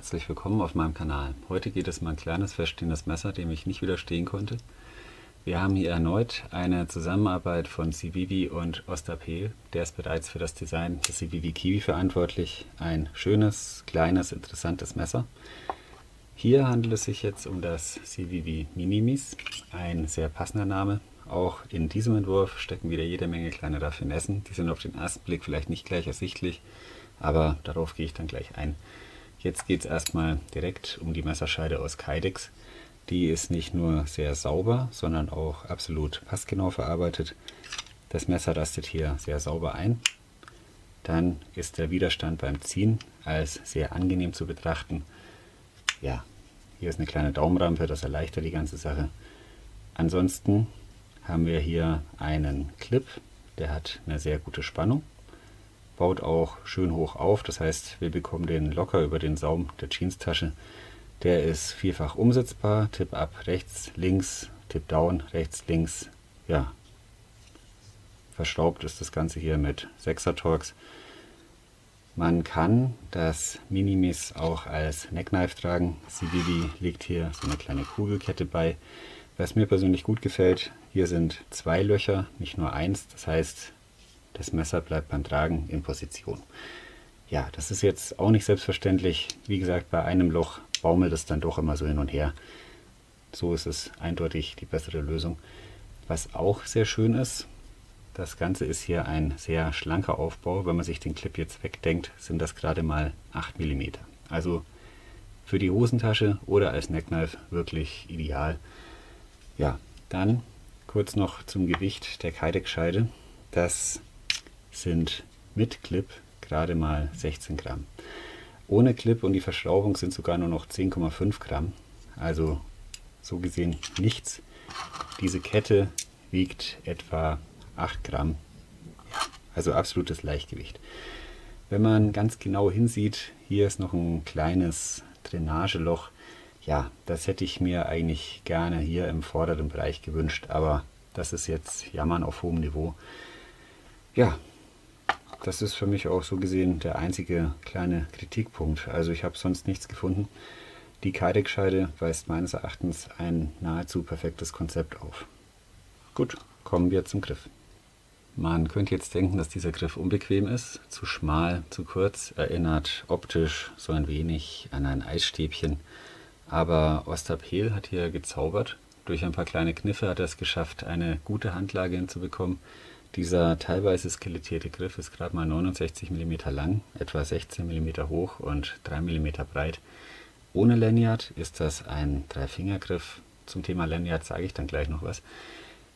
herzlich willkommen auf meinem Kanal. Heute geht es um ein kleines feststehendes Messer, dem ich nicht widerstehen konnte. Wir haben hier erneut eine Zusammenarbeit von Civivi und Ostapel. Der ist bereits für das Design des Civivi Kiwi verantwortlich. Ein schönes, kleines, interessantes Messer. Hier handelt es sich jetzt um das Civivi Minimis, ein sehr passender Name. Auch in diesem Entwurf stecken wieder jede Menge kleine Raffinessen. Die sind auf den ersten Blick vielleicht nicht gleich ersichtlich, aber darauf gehe ich dann gleich ein. Jetzt geht es erstmal direkt um die Messerscheide aus Kydex. Die ist nicht nur sehr sauber, sondern auch absolut passgenau verarbeitet. Das Messer rastet hier sehr sauber ein. Dann ist der Widerstand beim Ziehen als sehr angenehm zu betrachten. Ja, hier ist eine kleine Daumenrampe, das erleichtert die ganze Sache. Ansonsten haben wir hier einen Clip, der hat eine sehr gute Spannung baut auch schön hoch auf. Das heißt, wir bekommen den locker über den Saum der Jeanstasche. Der ist vierfach umsetzbar. Tipp up rechts, links, Tipp down rechts, links. Ja, verschraubt ist das Ganze hier mit 6er Torx. Man kann das Minimis auch als Neckknife tragen. CVV legt hier so eine kleine Kugelkette bei. Was mir persönlich gut gefällt, hier sind zwei Löcher, nicht nur eins. Das heißt, das Messer bleibt beim Tragen in Position. Ja, das ist jetzt auch nicht selbstverständlich. Wie gesagt, bei einem Loch baumelt es dann doch immer so hin und her. So ist es eindeutig die bessere Lösung. Was auch sehr schön ist, das Ganze ist hier ein sehr schlanker Aufbau. Wenn man sich den Clip jetzt wegdenkt, sind das gerade mal 8 mm. Also für die Hosentasche oder als Neckknife wirklich ideal. Ja, dann kurz noch zum Gewicht der Kydex-Scheide. Das sind mit Clip gerade mal 16 Gramm. Ohne Clip und die Verschraubung sind sogar nur noch 10,5 Gramm. Also so gesehen nichts. Diese Kette wiegt etwa 8 Gramm. Also absolutes Leichtgewicht. Wenn man ganz genau hinsieht, hier ist noch ein kleines Drainageloch. Ja, das hätte ich mir eigentlich gerne hier im vorderen Bereich gewünscht, aber das ist jetzt Jammern auf hohem Niveau. Ja, das ist für mich auch so gesehen der einzige kleine Kritikpunkt. Also ich habe sonst nichts gefunden. Die Kydex-Scheide weist meines Erachtens ein nahezu perfektes Konzept auf. Gut, kommen wir zum Griff. Man könnte jetzt denken, dass dieser Griff unbequem ist, zu schmal, zu kurz, erinnert optisch so ein wenig an ein Eisstäbchen. Aber Ostapel hat hier gezaubert. Durch ein paar kleine Kniffe hat er es geschafft, eine gute Handlage hinzubekommen, dieser teilweise skelettierte Griff ist gerade mal 69 mm lang, etwa 16 mm hoch und 3 mm breit. Ohne Lanyard ist das ein Dreifingergriff. Zum Thema Lanyard sage ich dann gleich noch was.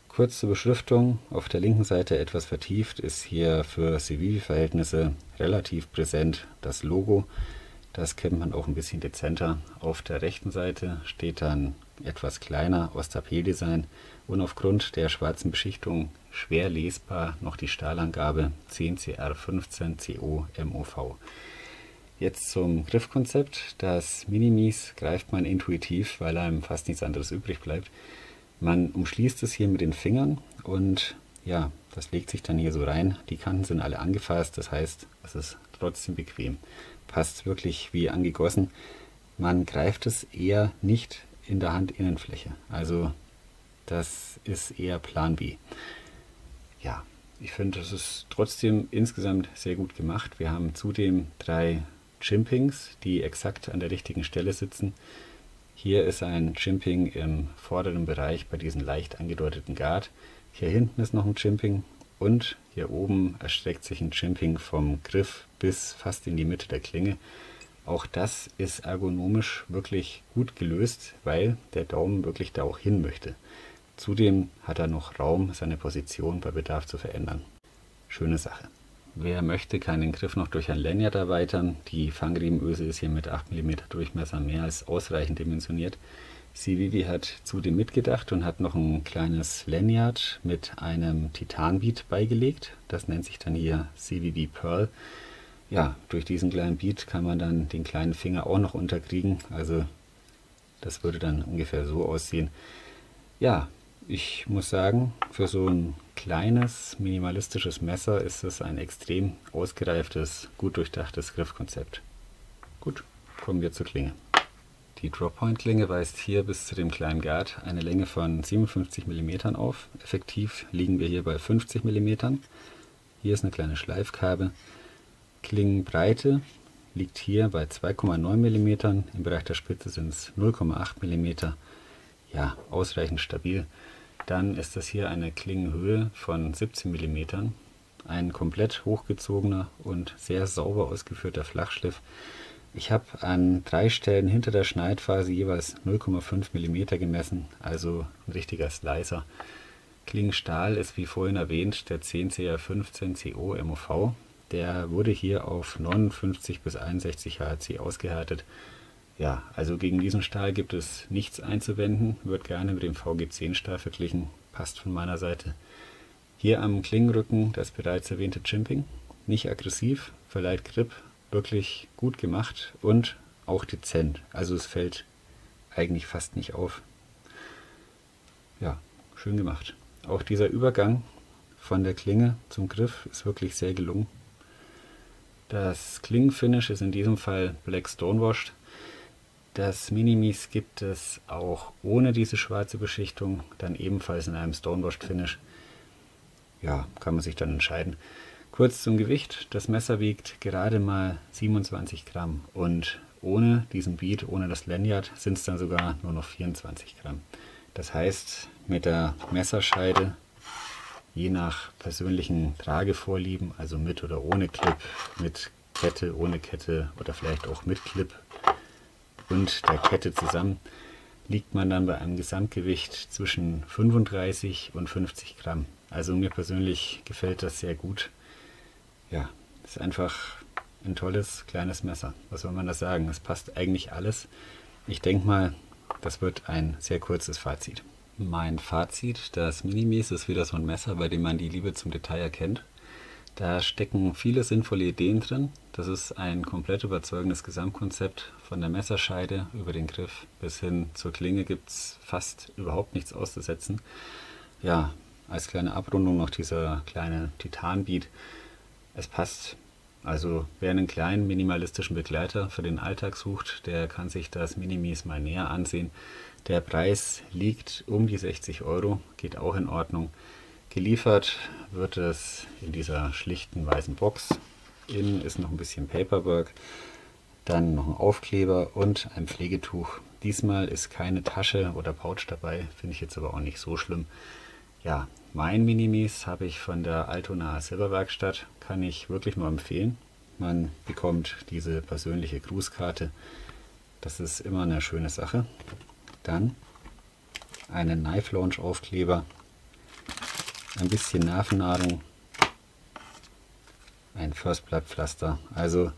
Kurz zur Beschriftung. Auf der linken Seite etwas vertieft ist hier für Civivi-Verhältnisse relativ präsent das Logo. Das kennt man auch ein bisschen dezenter. Auf der rechten Seite steht dann etwas kleiner Ostapel-Design und aufgrund der schwarzen Beschichtung schwer lesbar noch die Stahlangabe 10CR15CO MOV. Jetzt zum Griffkonzept. Das Minimis greift man intuitiv, weil einem fast nichts anderes übrig bleibt. Man umschließt es hier mit den Fingern und ja, das legt sich dann hier so rein. Die Kanten sind alle angefasst, das heißt, es ist trotzdem bequem. Passt wirklich wie angegossen. Man greift es eher nicht in der Handinnenfläche. Also das ist eher Plan B. Ja, ich finde, das ist trotzdem insgesamt sehr gut gemacht. Wir haben zudem drei Chimpings, die exakt an der richtigen Stelle sitzen. Hier ist ein Chimping im vorderen Bereich bei diesem leicht angedeuteten Guard. Hier hinten ist noch ein Chimping und hier oben erstreckt sich ein Chimping vom Griff bis fast in die Mitte der Klinge. Auch das ist ergonomisch wirklich gut gelöst, weil der Daumen wirklich da auch hin möchte. Zudem hat er noch Raum, seine Position bei Bedarf zu verändern. Schöne Sache. Wer möchte, kann den Griff noch durch ein Lanyard erweitern. Die Fangriemenöse ist hier mit 8 mm Durchmesser mehr als ausreichend dimensioniert. CVV hat zudem mitgedacht und hat noch ein kleines Lanyard mit einem Titanbeat beigelegt. Das nennt sich dann hier CVV Pearl. Ja, durch diesen kleinen Beat kann man dann den kleinen Finger auch noch unterkriegen. Also das würde dann ungefähr so aussehen. Ja, ich muss sagen, für so ein kleines, minimalistisches Messer ist es ein extrem ausgereiftes, gut durchdachtes Griffkonzept. Gut, kommen wir zur Klinge. Die Droppoint-Klinge weist hier bis zu dem kleinen Guard eine Länge von 57 mm auf. Effektiv liegen wir hier bei 50 mm. Hier ist eine kleine Schleifkabe. Klingenbreite liegt hier bei 2,9 mm. Im Bereich der Spitze sind es 0,8 mm. Ja, ausreichend stabil. Dann ist das hier eine Klingenhöhe von 17 mm. Ein komplett hochgezogener und sehr sauber ausgeführter Flachschliff. Ich habe an drei Stellen hinter der Schneidphase jeweils 0,5 mm gemessen, also ein richtiger Slicer. Klingenstahl ist wie vorhin erwähnt der 10CR15 CO MOV. Der wurde hier auf 59 bis 61 HC ausgehärtet. Ja, also gegen diesen Stahl gibt es nichts einzuwenden, wird gerne mit dem VG10 Stahl verglichen, passt von meiner Seite. Hier am Klingenrücken das bereits erwähnte Chimping, nicht aggressiv, verleiht Grip, wirklich gut gemacht und auch dezent. Also es fällt eigentlich fast nicht auf. Ja, schön gemacht. Auch dieser Übergang von der Klinge zum Griff ist wirklich sehr gelungen. Das Klingenfinish ist in diesem Fall Black Stonewashed. Das Minimis gibt es auch ohne diese schwarze Beschichtung, dann ebenfalls in einem Stonewashed Finish. Ja, kann man sich dann entscheiden. Kurz zum Gewicht. Das Messer wiegt gerade mal 27 Gramm und ohne diesen Bead, ohne das Lanyard, sind es dann sogar nur noch 24 Gramm. Das heißt, mit der Messerscheide, je nach persönlichen Tragevorlieben, also mit oder ohne Clip, mit Kette, ohne Kette oder vielleicht auch mit Clip und der Kette zusammen, liegt man dann bei einem Gesamtgewicht zwischen 35 und 50 Gramm. Also mir persönlich gefällt das sehr gut ja, ist einfach ein tolles kleines Messer. Was soll man da sagen? Es passt eigentlich alles. Ich denke mal, das wird ein sehr kurzes Fazit. Mein Fazit, das Minimis ist wieder so ein Messer, bei dem man die Liebe zum Detail erkennt. Da stecken viele sinnvolle Ideen drin. Das ist ein komplett überzeugendes Gesamtkonzept. Von der Messerscheide über den Griff bis hin zur Klinge gibt es fast überhaupt nichts auszusetzen. Ja, als kleine Abrundung noch dieser kleine Titanbeat es passt. Also wer einen kleinen minimalistischen Begleiter für den Alltag sucht, der kann sich das Minimis mal näher ansehen. Der Preis liegt um die 60 Euro, geht auch in Ordnung. Geliefert wird es in dieser schlichten weißen Box. Innen ist noch ein bisschen Paperwork, dann noch ein Aufkleber und ein Pflegetuch. Diesmal ist keine Tasche oder Pouch dabei, finde ich jetzt aber auch nicht so schlimm. Ja, mein Minimis habe ich von der Altona Silberwerkstatt, kann ich wirklich nur empfehlen. Man bekommt diese persönliche Grußkarte. Das ist immer eine schöne Sache. Dann einen Knife Launch Aufkleber, ein bisschen Nervennahrung, ein First Blood Pflaster. Also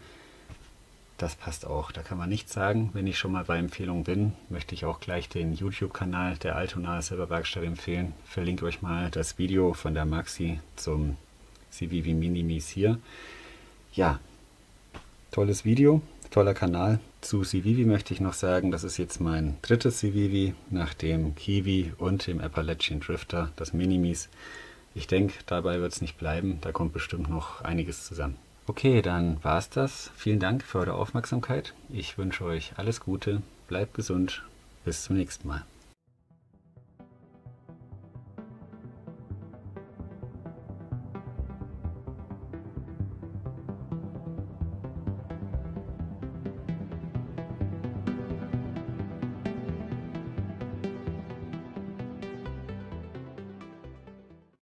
das passt auch. Da kann man nichts sagen. Wenn ich schon mal bei Empfehlungen bin, möchte ich auch gleich den YouTube-Kanal der Altona Silberwerkstatt empfehlen. Verlinke euch mal das Video von der Maxi zum CVV Minimis hier. Ja, tolles Video, toller Kanal. Zu Civivi möchte ich noch sagen, das ist jetzt mein drittes Civivi nach dem Kiwi und dem Appalachian Drifter, das Minimis. Ich denke, dabei wird es nicht bleiben, da kommt bestimmt noch einiges zusammen. Okay, dann war es das. Vielen Dank für eure Aufmerksamkeit. Ich wünsche euch alles Gute, bleibt gesund, bis zum nächsten Mal.